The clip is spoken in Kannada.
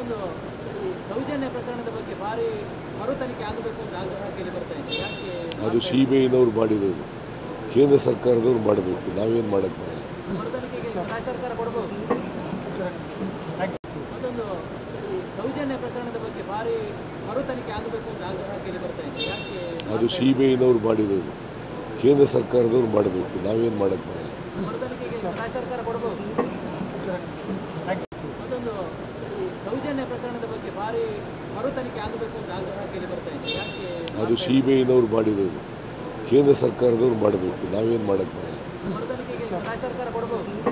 ಮತ್ತೊಂದು ಸೌಜನ್ಯ ಪ್ರಕರಣದ ಬಗ್ಗೆ ಭಾರಿ ಮರು ತನಿಖೆ ಆಗಬೇಕು ಅಂತ ಆಗ್ರಹ ಕೇಳಿ ಬರ್ತಾ ಇದೆ ಅದು ಸಿ ಬಿ ಐನವ್ರು ಮಾಡಿರೋದು. ಕೇಂದ್ರ ಸರ್ಕಾರದವ್ರು ಮಾಡಬೇಕು. ನಾವೇನು ಮಾಡಕ್ಕೆ ಬರಲ್ಲ. ಮರು ತನಿಖೆಗೆ ಸರ್ಕಾರ ಕೊಡಬಹುದು ಮತ್ತೊಂದು ಸೌಜನ್ಯ ಪ್ರಕರಣದ ಬಗ್ಗೆ ಭಾರಿ ಮರು ತನಿಖೆ ಆಗಬೇಕು ಅಂತ ಆಗ್ರಹ ಕೇಳಿ ಬರ್ತಾ ಇದೆ ಅದು ಸಿ ಬಿ ಐನವ್ರು ಮಾಡಿರೋದು. ಕೇಂದ್ರ ಸರ್ಕಾರದವ್ರು ಮಾಡಬೇಕು. ನಾವೇನು ಮಾಡಕ್ಕೆ ಬರಲ್ಲ. ಮರು ತನಿಖೆಗೆ ರಾಜ್ಯ ಸರ್ಕಾರ ಕೊಡಬಹುದು ಮತ್ತೊಂದು ಈ ಸೌಜನ್ಯ ಪ್ರಕರಣದ ಬಗ್ಗೆ ಭಾರಿ ಮರು ತನಿಖೆ ಆಗಬೇಕು ಅಂತ ಆಗ್ರಹ ಕೇಳಿ ಬರ್ತಾ ಇದೆ ಅದು ಸಿ ಬಿ ಐನವ್ರು ಮಾಡಿರೋದು. ಕೇಂದ್ರ ಸರ್ಕಾರದವ್ರು ಮಾಡಬೇಕು. ನಾವೇನು ಮಾಡಕ್ಕೆ ಬರಲ್ಲ. ಮರು ತನಿಖೆಗೆ ಸರ್ಕಾರ ಕೊಡಬಹುದು